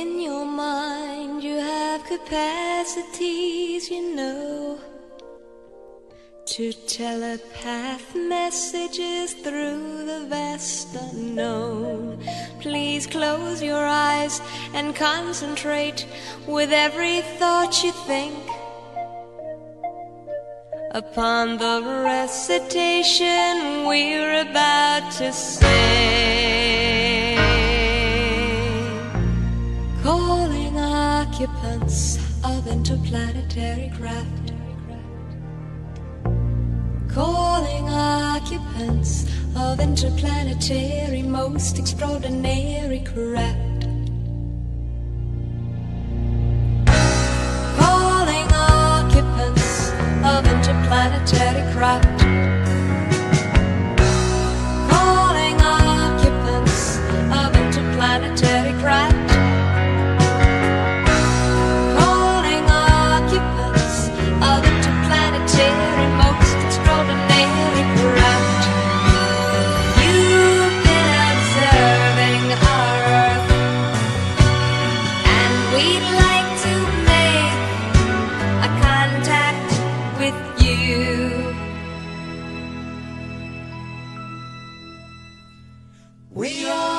In your mind, you have capacities, you know, to telepath messages through the vast unknown. Please close your eyes and concentrate with every thought you think upon the recitation we're about to say. Occupants of interplanetary craft. Calling occupants of interplanetary most extraordinary craft. Calling occupants of interplanetary craft. We are.